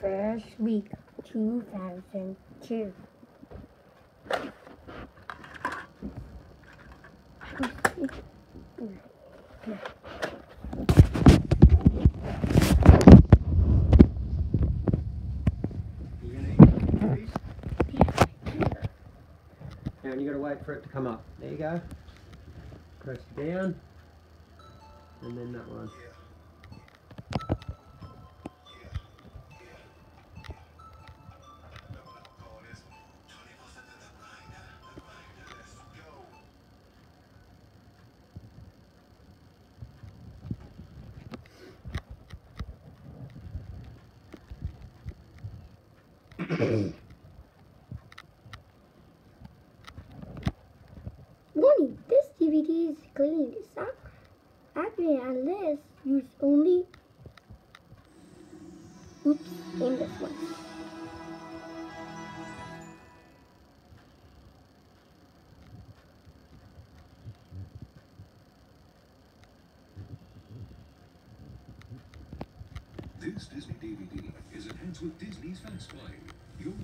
First week 2002. You gonna eat these? And you gotta wait for it to come up. There you go. Press down. And then that one. Warning, this DVD is clean. It's not accurate unless you only oops in this one. This Disney DVD is enhanced with Disney's Fast Play. Your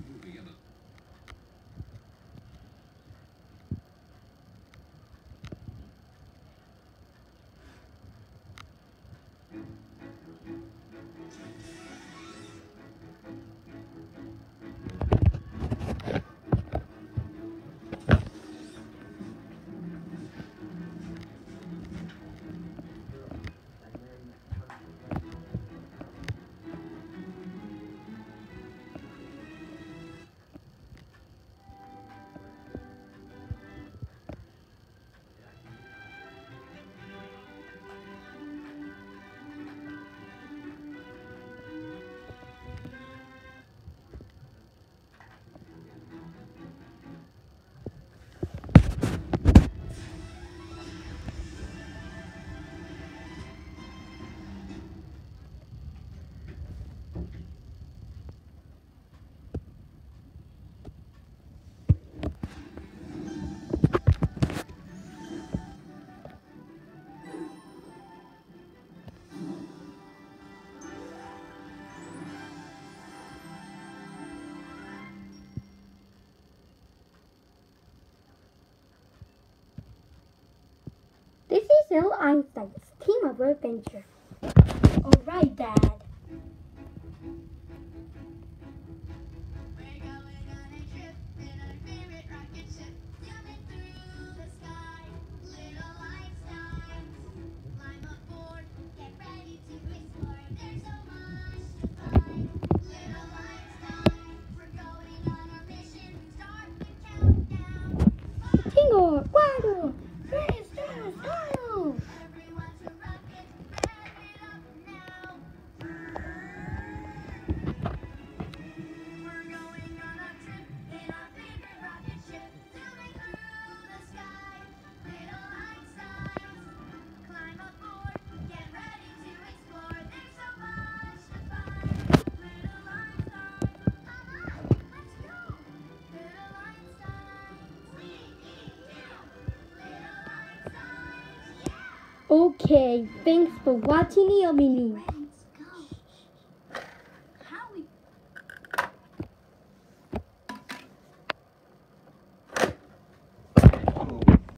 This. Einstein's Team of Adventure. Alright, Dad. Okay, thanks for watching the mini.